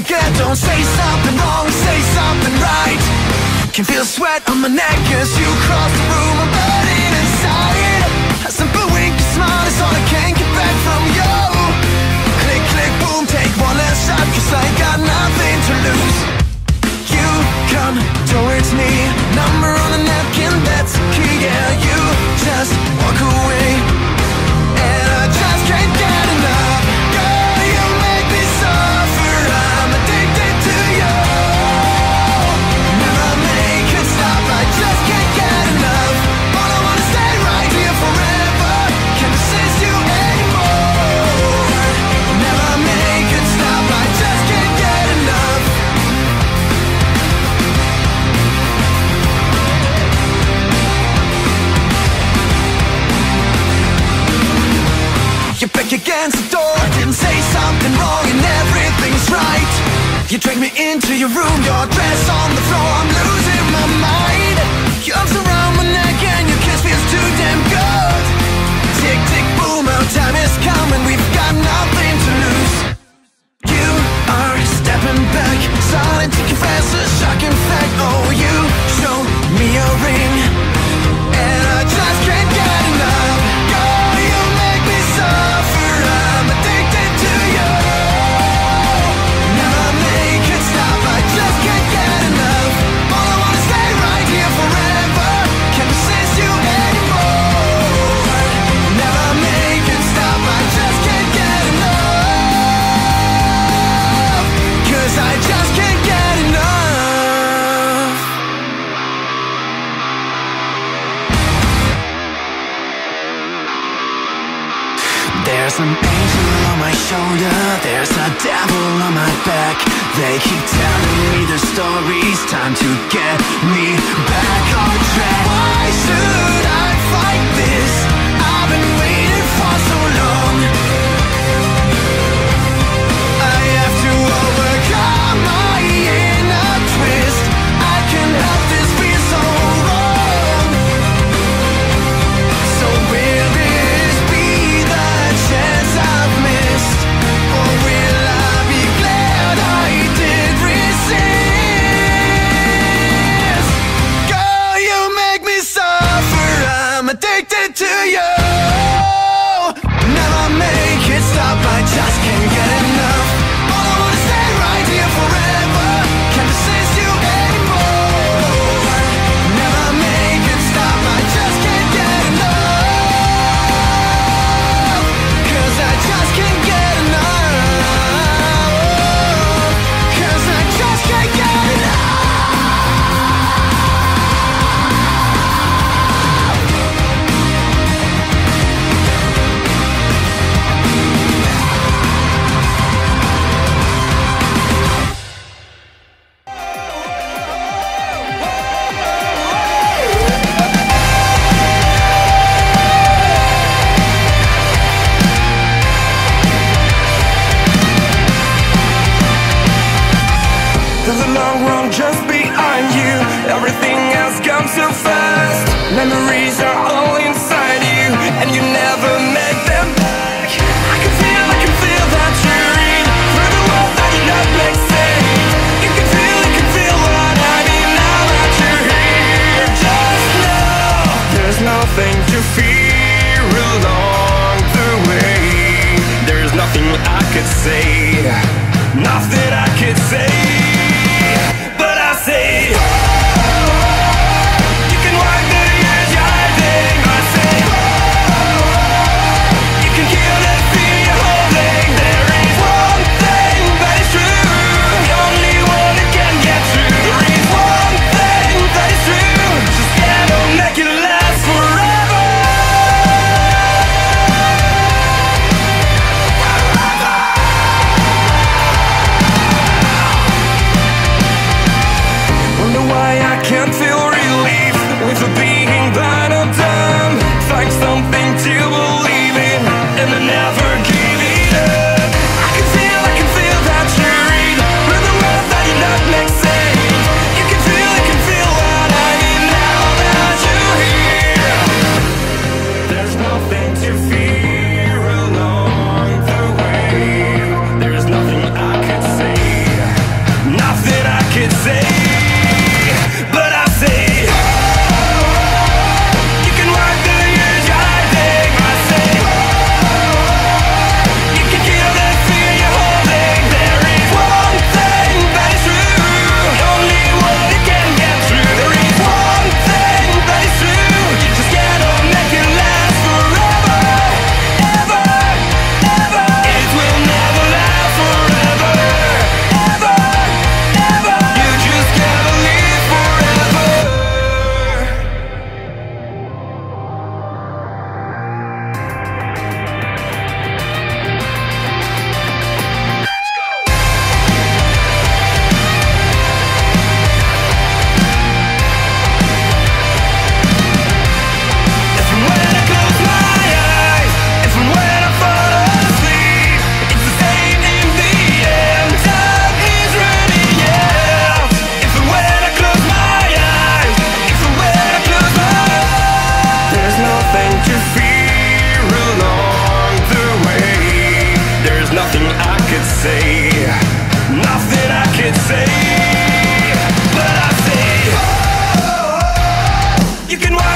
again Don't say something wrong, say something right. Can feel sweat on my neck as you cross room, your dress on the floor, I'm losing my mind. Your Arms around my neck and your kiss feels too damn good. Tick, tick, boom, our time is coming, we've got nothing. keep telling me their stories Time to get me back on everything You can watch